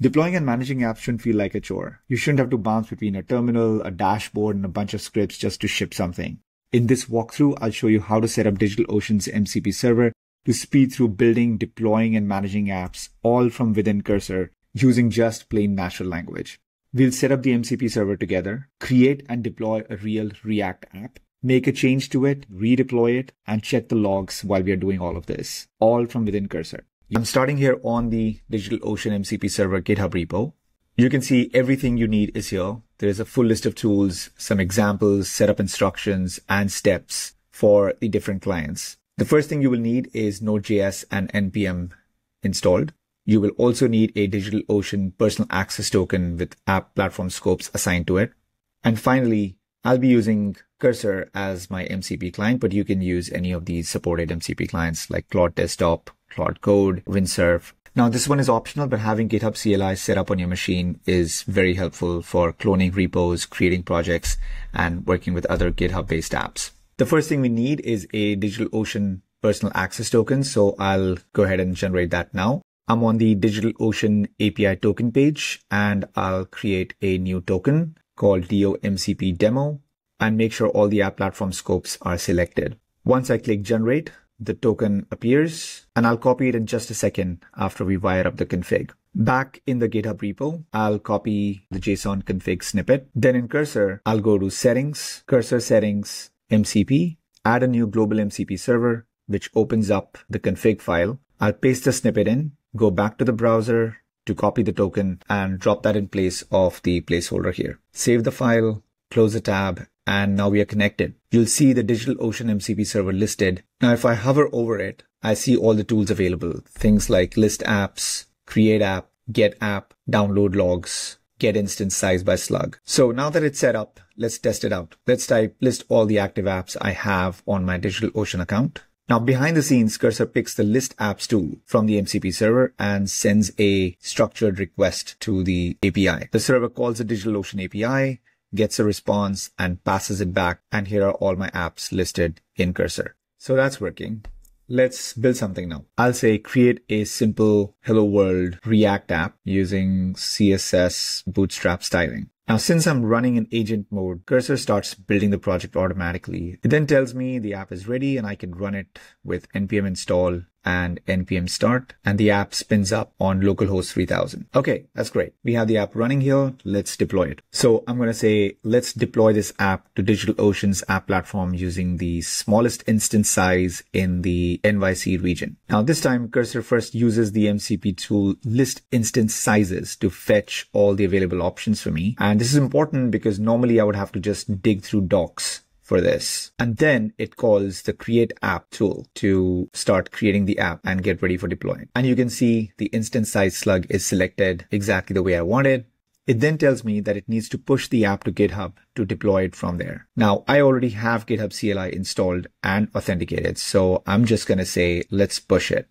Deploying and managing apps shouldn't feel like a chore. You shouldn't have to bounce between a terminal, a dashboard, and a bunch of scripts just to ship something. In this walkthrough, I'll show you how to set up DigitalOcean's MCP server to speed through building, deploying, and managing apps all from within Cursor using just plain natural language. We'll set up the MCP server together, create and deploy a real React app, make a change to it, redeploy it, and check the logs while we are doing all of this, all from within Cursor. I'm starting here on the DigitalOcean MCP server GitHub repo. You can see everything you need is here. There's a full list of tools, some examples, setup instructions, and steps for the different clients. The first thing you will need is Node.js and NPM installed. You will also need a DigitalOcean personal access token with app platform scopes assigned to it. And finally, I'll be using Cursor as my MCP client, but you can use any of these supported MCP clients like Claude Desktop, Claude Code, Windsurf. Now, this one is optional, but having GitHub CLI set up on your machine is very helpful for cloning repos, creating projects, and working with other GitHub based apps. The first thing we need is a DigitalOcean personal access token. So I'll go ahead and generate that now. I'm on the DigitalOcean API token page and I'll create a new token called DOMCP demo and make sure all the app platform scopes are selected. Once I click generate, the token appears and I'll copy it in just a second after we wire up the config. Back in the GitHub repo, I'll copy the JSON config snippet. Then in Cursor, I'll go to settings, cursor settings, MCP, add a new global MCP server, which opens up the config file. I'll paste the snippet in, go back to the browser to copy the token and drop that in place of the placeholder here. Save the file, close the tab, and now we are connected. You'll see the DigitalOcean MCP server listed. Now, if I hover over it, I see all the tools available. Things like list apps, create app, get app, download logs, get instance size by slug. So now that it's set up, let's test it out. Let's type list all the active apps I have on my DigitalOcean account. Now behind the scenes, Cursor picks the list apps tool from the MCP server and sends a structured request to the API. The server calls the DigitalOcean API, gets a response and passes it back. And here are all my apps listed in Cursor. So that's working. Let's build something now. I'll say create a simple hello world React app using CSS bootstrap styling. Now, since I'm running in agent mode, Cursor starts building the project automatically. It then tells me the app is ready and I can run it with npm install and npm start and the app spins up on localhost 3000. Okay, that's great. We have the app running here. Let's deploy it. So I'm going to say, let's deploy this app to DigitalOcean's app platform using the smallest instance size in the NYC region. Now this time Cursor first uses the MCP tool list instance sizes to fetch all the available options for me. And this is important because normally I would have to just dig through docs for this. And then it calls the create app tool to start creating the app and get ready for deploying. And you can see the instance size slug is selected exactly the way I wanted. It then tells me that it needs to push the app to GitHub to deploy it from there. Now, I already have GitHub CLI installed and authenticated, so I'm just going to say, let's push it.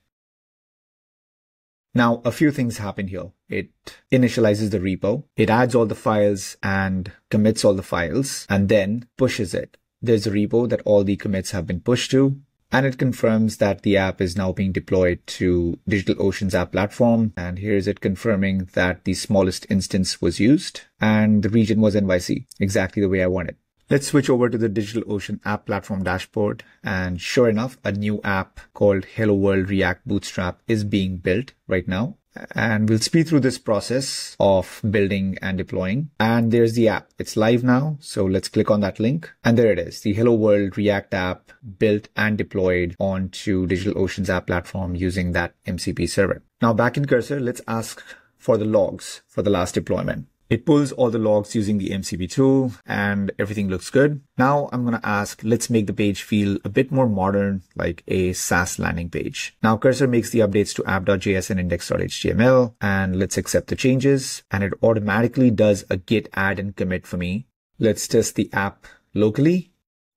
Now, a few things happen here. It initializes the repo, it adds all the files and commits all the files, and then pushes it. There's a repo that all the commits have been pushed to, and it confirms that the app is now being deployed to DigitalOcean's app platform. And here is it confirming that the smallest instance was used and the region was NYC, exactly the way I wanted. It. Let's switch over to the DigitalOcean app platform dashboard. And sure enough, a new app called Hello World React Bootstrap is being built right now and we'll speed through this process of building and deploying. And there's the app. It's live now. So let's click on that link. And there it is. The Hello World React app built and deployed onto DigitalOcean's app platform using that MCP server. Now back in Cursor, let's ask for the logs for the last deployment. It pulls all the logs using the MCP tool and everything looks good. Now I'm going to ask, let's make the page feel a bit more modern, like a SaaS landing page. Now Cursor makes the updates to app.js and index.html and let's accept the changes and it automatically does a git add and commit for me. Let's test the app locally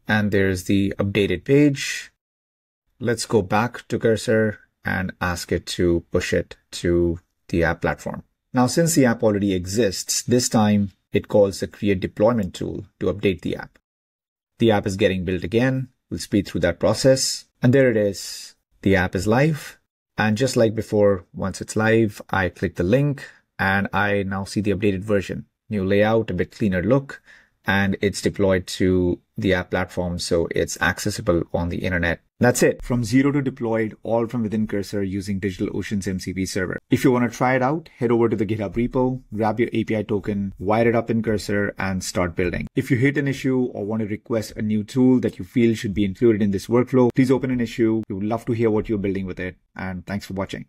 and there's the updated page. Let's go back to Cursor and ask it to push it to the app platform. Now, since the app already exists, this time it calls the create deployment tool to update the app. The app is getting built again. We'll speed through that process. And there it is. The app is live. And just like before, once it's live, I click the link and I now see the updated version. New layout, a bit cleaner look, and it's deployed to the app platform so it's accessible on the internet. That's it. From zero to deployed, all from within Cursor using DigitalOcean's MCP server. If you want to try it out, head over to the GitHub repo, grab your API token, wire it up in Cursor, and start building. If you hit an issue or want to request a new tool that you feel should be included in this workflow, please open an issue. We would love to hear what you're building with it. And thanks for watching.